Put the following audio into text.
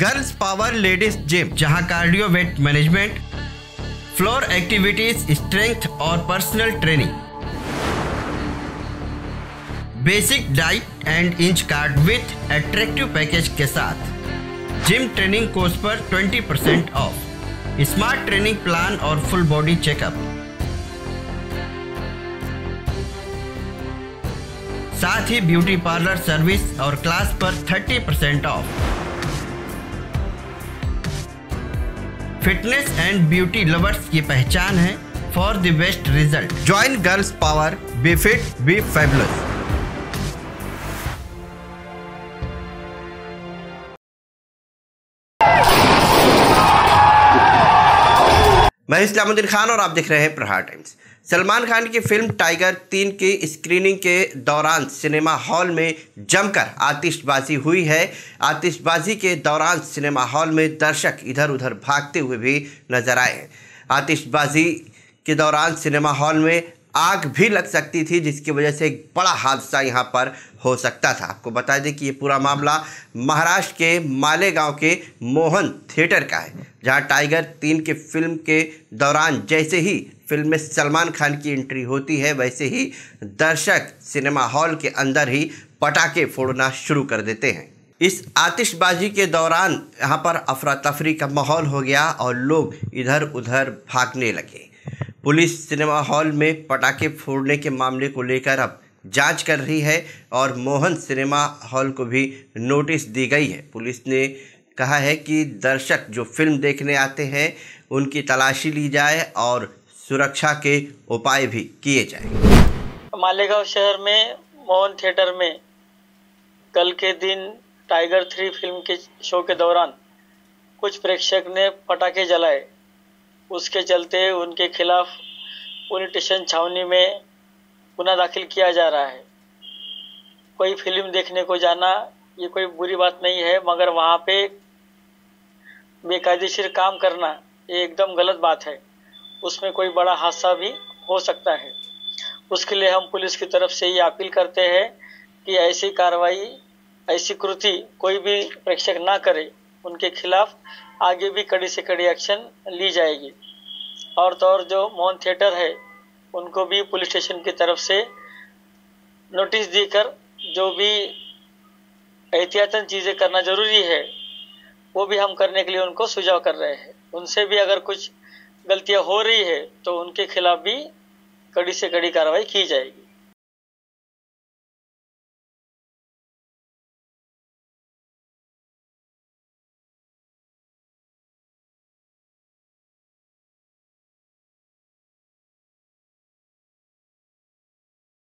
Girls power ladies gym जहाँ cardio weight management floor activities strength और personal training basic diet and inch card with attractive package के साथ. Gym training course पर 20% percent off smart training plan और full body checkup साथ ही beauty parlour service और class पर 30% percent off. Fitness and beauty lovers की पहचान है for the best result join girls power be fit be fabulous मैं इस्लामुद्दीन खान और आप देख रहे हैं प्रहार टाइम्स। सलमान खान की फ़िल्म टाइगर तीन की स्क्रीनिंग के दौरान सिनेमा हॉल में जमकर आतिशबाजी हुई है। आतिशबाजी के दौरान सिनेमा हॉल में दर्शक इधर उधर भागते हुए भी नज़र आए। आतिशबाजी के दौरान सिनेमा हॉल में आग भी लग सकती थी, जिसकी वजह से एक बड़ा हादसा यहाँ पर हो सकता था। आपको बता दें कि ये पूरा मामला महाराष्ट्र के मालेगांव के मोहन थिएटर का है, जहाँ टाइगर तीन के फ़िल्म के दौरान जैसे ही फ़िल्म में सलमान खान की एंट्री होती है, वैसे ही दर्शक सिनेमा हॉल के अंदर ही पटाखे फोड़ना शुरू कर देते हैं। इस आतिशबाजी के दौरान यहाँ पर अफरा तफरी का माहौल हो गया और लोग इधर उधर भागने लगे। पुलिस सिनेमा हॉल में पटाखे फोड़ने के मामले को लेकर अब जाँच कर रही है और मोहन सिनेमा हॉल को भी नोटिस दी गई है। पुलिस ने कहा है कि दर्शक जो फ़िल्म देखने आते हैं, उनकी तलाशी ली जाए और सुरक्षा के उपाय भी किए जाए मालेगांव शहर में मोहन थिएटर में कल के दिन टाइगर थ्री फ़िल्म के शो के दौरान कुछ प्रेक्षक ने पटाखे जलाए। उसके चलते उनके खिलाफ पुलिस स्टेशन छावनी में गुना दाखिल किया जा रहा है। कोई फ़िल्म देखने को जाना, ये कोई बुरी बात नहीं है, मगर वहाँ पे बेकायदेशीर काम करना ये एकदम गलत बात है। उसमें कोई बड़ा हादसा भी हो सकता है। उसके लिए हम पुलिस की तरफ़ से ये अपील करते हैं कि ऐसी कार्रवाई, ऐसी कृति कोई भी प्रेक्षक ना करे, उनके खिलाफ आगे भी कड़ी से कड़ी एक्शन ली जाएगी। और तो और जो मोहन थिएटर है, उनको भी पुलिस स्टेशन की तरफ़ से नोटिस देकर जो भी एहतियातन चीज़ें करना ज़रूरी है, वो भी हम करने के लिए उनको सुझाव कर रहे हैं। उनसे भी अगर कुछ गलतियाँ हो रही है तो उनके खिलाफ भी कड़ी से कड़ी कार्रवाई की जाएगी।